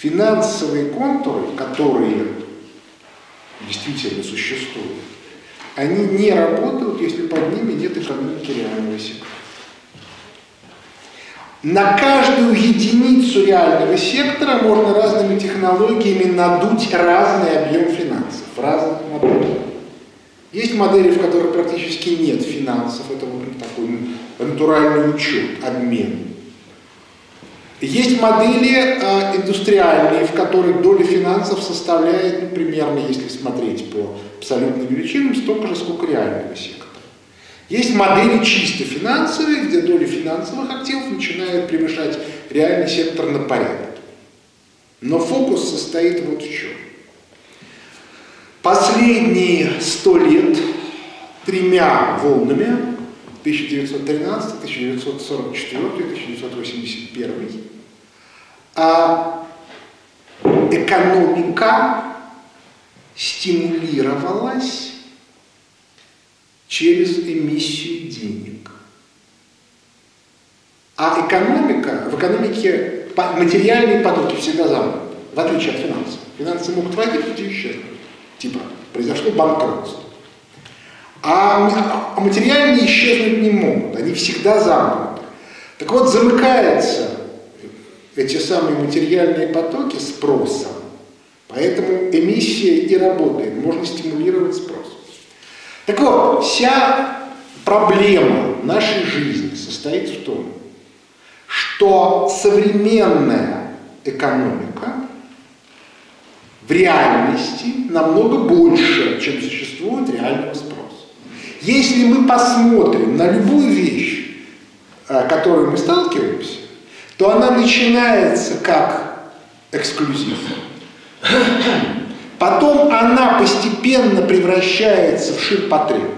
финансовые контуры, которые действительно существуют, они не работают, если под ними нет экономики реального сектора. На каждую единицу реального сектора можно разными технологиями надуть разный объем финансов в разных моделях. Есть модели, в которых практически нет финансов, это вот такой натуральный учет, обмен. Есть модели э, индустриальные, в которых доля финансов составляет, ну, примерно, если смотреть по абсолютным величинам, столько же, сколько реального сектора. Есть модели чисто финансовые, где доля финансовых активов начинает превышать реальный сектор на порядок. Но фокус состоит вот в чем. Последние сто лет тремя волнами 1913, 1944, 1981 а экономика стимулировалась через эмиссию денег. А экономика, в экономике материальные потоки всегда замкнуты, в отличие от финансов. Финансы могут возникнуть и исчезнуть. Типа, произошло банкротство. А, а материальные исчезнуть не могут, они всегда замкнуты. Так вот, замыкаются эти самые материальные потоки спросом, поэтому эмиссия и работает, можно стимулировать спрос. Так вот, вся проблема нашей жизни состоит в том, что современная экономика в реальности намного больше, чем существует реального спроса. Если мы посмотрим на любую вещь, э, которой мы сталкиваемся, то она начинается как эксклюзив. Потом она постепенно превращается в ширпотреб.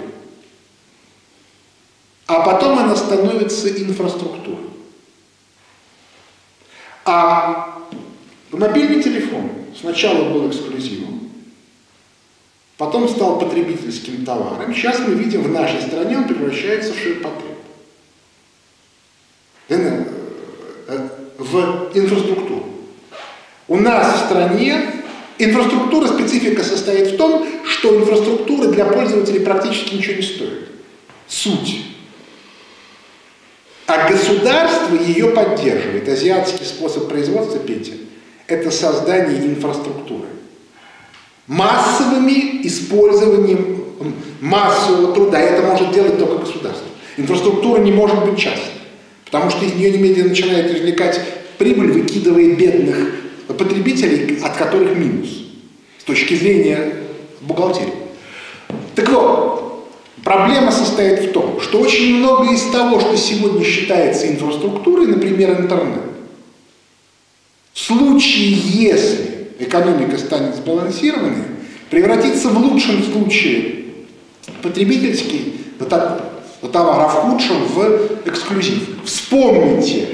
А потом она становится инфраструктурой. А мобильный телефон сначала был эксклюзивом, потом стал потребительским товаром. Сейчас мы видим, в нашей стране он превращается в ширпотреб. Э, в инфраструктуру. У нас в стране Инфраструктура, специфика состоит в том, что инфраструктура для пользователей практически ничего не стоит. Суть. А государство ее поддерживает. Азиатский способ производства, Петя, это создание инфраструктуры. Массовыми использованием массового труда. Это может делать только государство. Инфраструктура не может быть частной. Потому что из нее немедленно начинает извлекать прибыль, выкидывая бедных потребителей, от которых минус с точки зрения бухгалтерии. Так вот, проблема состоит в том, что очень много из того, что сегодня считается инфраструктурой, например, интернет, в случае, если экономика станет сбалансированной, превратится в лучшем случае потребительский товар, а в худшем в эксклюзив. Вспомните,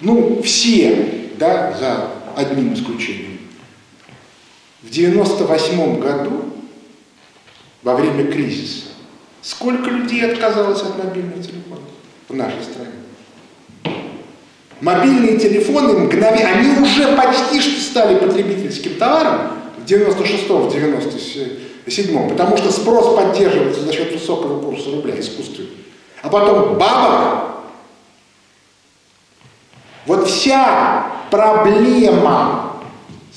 ну, все, да, за одним исключением. В 98 году, во время кризиса, сколько людей отказалось от мобильных телефонов в нашей стране? Мобильные телефоны мгновенно, они уже почти что стали потребительским товаром в 96-м, в 97-м, потому что спрос поддерживается за счет высокого курса рубля искусственно. А потом бабок. Вот вся проблема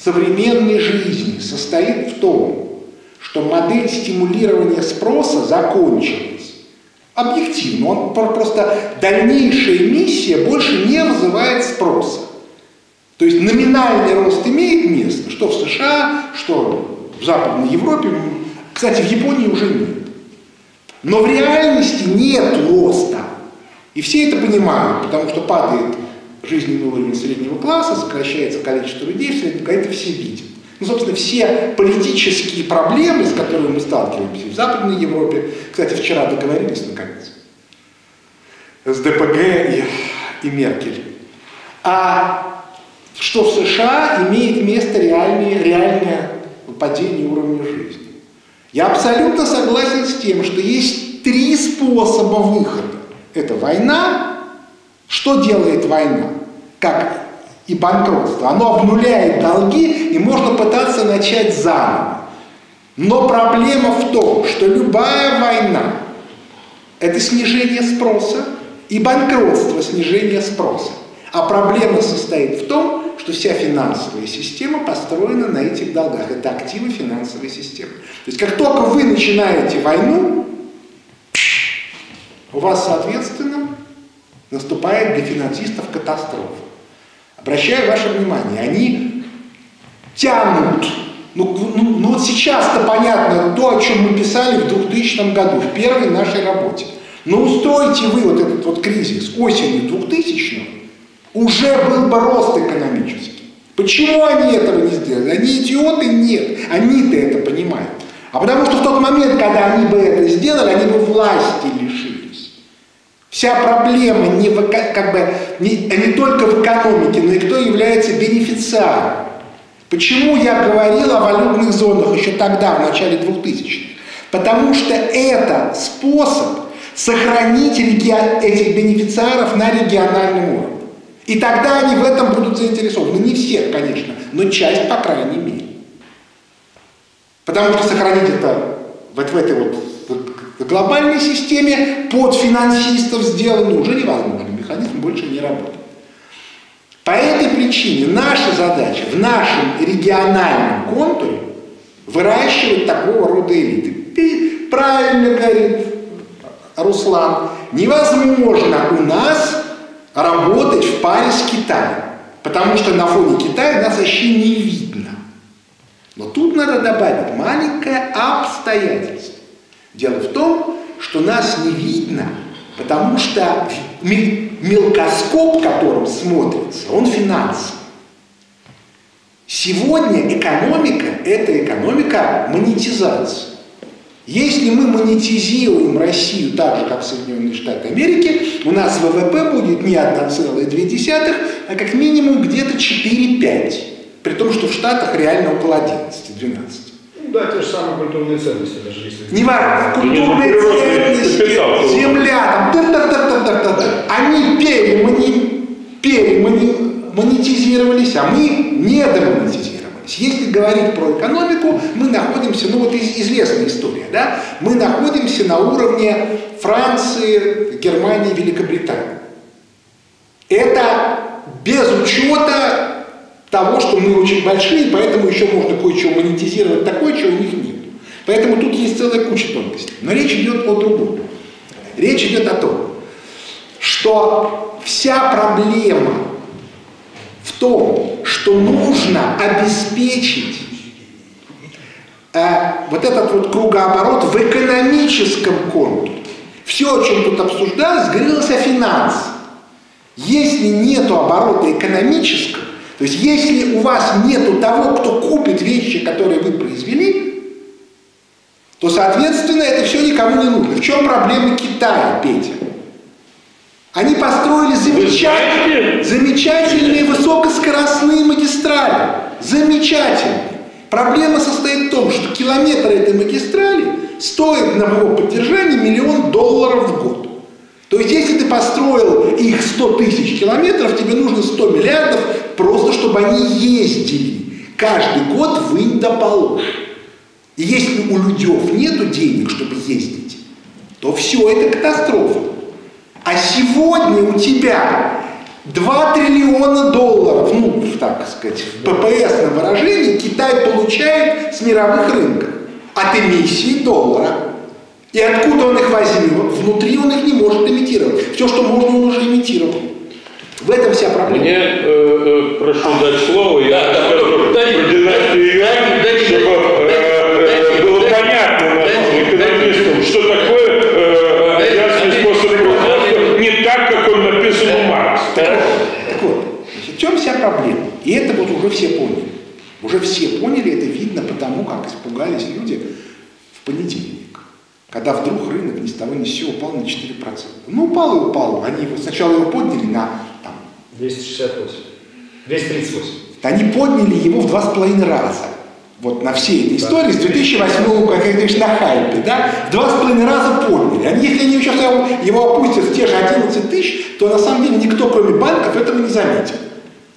современной жизни состоит в том, что модель стимулирования спроса закончилась. Объективно, он просто дальнейшая миссия больше не вызывает спроса. То есть номинальный рост имеет место, что в США, что в Западной Европе, кстати, в Японии уже нет. Но в реальности нет роста. И все это понимают, потому что падает жизненный уровень среднего класса, сокращается количество людей в среднем, это все видят. Ну, собственно, все политические проблемы, с которыми мы сталкиваемся в Западной Европе, кстати, вчера договорились, наконец, с ДПГ и, и Меркель. А что в США имеет место реальное, реальное падение уровня жизни. Я абсолютно согласен с тем, что есть три способа выхода. Это война, что делает война? Как и банкротство. Оно обнуляет долги, и можно пытаться начать заново. Но проблема в том, что любая война – это снижение спроса, и банкротство – снижение спроса. А проблема состоит в том, что вся финансовая система построена на этих долгах. Это активы финансовой системы. То есть как только вы начинаете войну, у вас, соответственно, наступает для финансистов катастрофа. Обращаю ваше внимание, они тянут. Ну, ну, ну вот сейчас-то понятно то, о чем мы писали в 2000 году, в первой нашей работе. Но устройте вы вот этот вот кризис осенью 2000 уже был бы рост экономический. Почему они этого не сделали? Они идиоты? Нет. Они-то это понимают. А потому что в тот момент, когда они бы это сделали, они бы власти лишились. Вся проблема не, в, как бы, не, не только в экономике, но и кто является бенефициаром. Почему я говорил о валютных зонах еще тогда, в начале 2000-х? Потому что это способ сохранить этих бенефициаров на региональном уровне. И тогда они в этом будут заинтересованы. Ну, не все, конечно, но часть, по крайней мере. Потому что сохранить это вот в этой вот глобальной системе под финансистов сделано уже невозможно. Механизм больше не работает. По этой причине наша задача в нашем региональном контуре выращивать такого рода элиты. Правильно говорит Руслан, невозможно у нас работать в паре с Китаем, потому что на фоне Китая нас вообще не видно. Но тут надо добавить маленькое обстоятельство. Дело в том, что нас не видно, потому что мелкоскоп, которым смотрится, он финансовый. Сегодня экономика – это экономика монетизации. Если мы монетизируем Россию так же, как Соединенные Штаты Америки, у нас ВВП будет не 1,2, а как минимум где-то 4-5. При том, что в Штатах реально около 11-12. Да, те же самые культурные ценности, даже если... Не важно, культурные ценности, земля, там, да, да, да, да, да, да, они перемони, перемонетизировались, а мы не демонетизировались. Если говорить про экономику, мы находимся, ну вот известная история, да, мы находимся на уровне Франции, Германии, Великобритании. Это без учета того, что мы очень большие, поэтому еще можно кое-что монетизировать такое, чего у них нет. Поэтому тут есть целая куча тонкостей. Но речь идет о другом. Речь идет о том, что вся проблема в том, что нужно обеспечить э, вот этот вот кругооборот в экономическом контуре. Все, о чем тут обсуждалось, говорилось о финансах. Если нет оборота экономического, то есть если у вас нет того, кто купит вещи, которые вы произвели, то, соответственно, это все никому не нужно. В чем проблема Китая, Петя? Они построили замечательные, замечательные высокоскоростные магистрали. Замечательные. Проблема состоит в том, что километр этой магистрали стоит на его поддержание миллион долларов в год. То есть, если ты построил их 100 тысяч километров, тебе нужно 100 миллиардов, просто чтобы они ездили. Каждый год да положь. И если у людей нет денег, чтобы ездить, то все это катастрофа. А сегодня у тебя 2 триллиона долларов, ну, так сказать, в ППС на выражение Китай получает с мировых рынков от эмиссии доллара. И откуда он их возьмет? Внутри он их не может имитировать. Все, что можно, он уже имитировал. В этом вся проблема. Мне э, э, прошу дать слово, я да, скажу да, про династию Юань, чтобы э, было понятно нашим экономистам, что такое э, азиатский способ производства, не так, как он написан у Маркса. Так, так вот, в чем вся проблема? И это вот уже все поняли. Уже все поняли, это видно потому, как испугались люди в понедельник когда вдруг рынок ни с того ни с сего упал на 4%. Ну, упал и упал. Они его, сначала его подняли на 268. 238. Они подняли его в два с половиной раза. Вот на всей этой истории с 2008 года, как говоришь, на хайпе, да, в два с половиной раза подняли. Они, если они сейчас его, его опустят в те же 11 тысяч, то на самом деле никто, кроме банков, этого не заметил.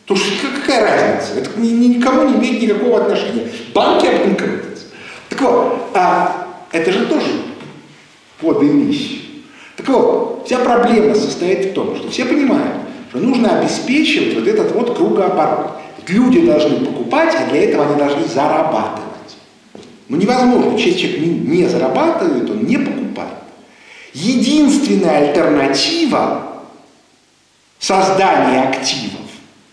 То что какая разница? Это ни, ни, никому не имеет никакого отношения. Банки обанкротятся. Так вот, а это же тоже под эмиссию. Так вот, вся проблема состоит в том, что все понимают, что нужно обеспечивать вот этот вот кругооборот. Люди должны покупать, а для этого они должны зарабатывать. Ну невозможно, если человек не, не зарабатывает, он не покупает. Единственная альтернатива создания активов,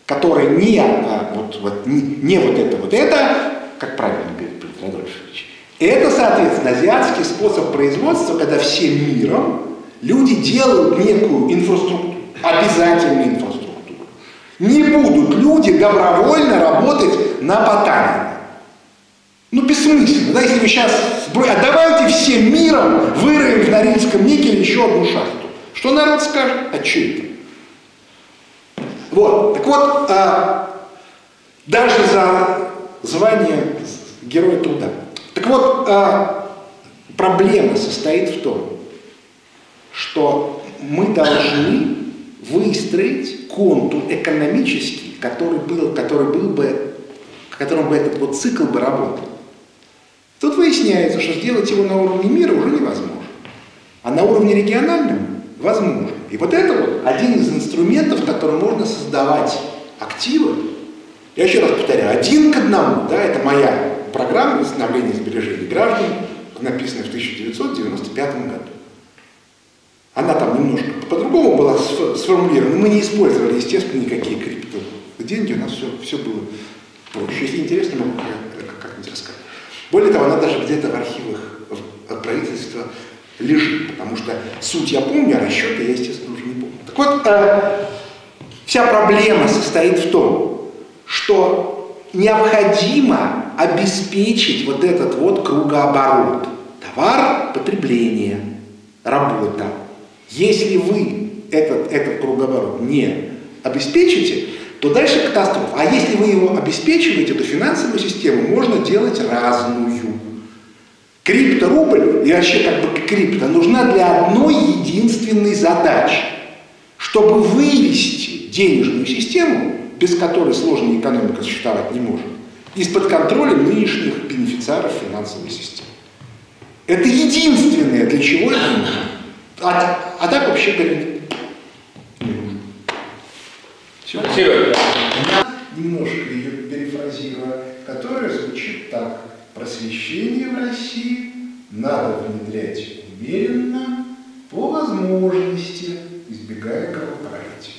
которые не, а, вот, вот, не, не вот это, вот это, как правильно говорит Петр Адольфович, это, соответственно, азиатский способ производства, когда всем миром люди делают некую инфраструктуру, обязательную инфраструктуру. Не будут люди добровольно работать на ботанике. Ну, бессмысленно, да, если вы сейчас... А давайте всем миром выроем в Норильском никеле еще одну шахту. Что народ скажет? А что это? Вот, так вот, а, даже за звание Героя Труда. Так вот, а, проблема состоит в том, что мы должны выстроить контур экономический, который был, который был бы, в котором бы этот вот цикл бы работал. Тут выясняется, что сделать его на уровне мира уже невозможно. А на уровне региональном возможно. И вот это вот один из инструментов, которым можно создавать активы. Я еще раз повторяю, один к одному, да, это моя программа восстановления сбережений граждан, написанная в 1995 году. Она там немножко по-другому была сформулирована, мы не использовали, естественно, никакие крипто деньги, у нас все, все было проще. Если интересно, могу как-нибудь рассказать. Более того, она даже где-то в архивах правительства лежит, потому что суть я помню, а расчеты я, естественно, уже не помню. Так вот, э, вся проблема состоит в том, что необходимо обеспечить вот этот вот кругооборот. Товар, потребление, работа. Если вы этот, этот кругооборот не обеспечите, то дальше катастрофа. А если вы его обеспечиваете, то финансовую систему можно делать разную. Крипторубль, и вообще как бы крипто, нужна для одной единственной задачи, чтобы вывести денежную систему, без которой сложная экономика существовать не может, из-под контроля нынешних бенефициаров финансовой системы. Это единственное, для чего это нужно. А, а так вообще говоря, Серега. Немножко ее перефразируя, которая звучит так. Просвещение в России надо внедрять умеренно, по возможности, избегая коррупции.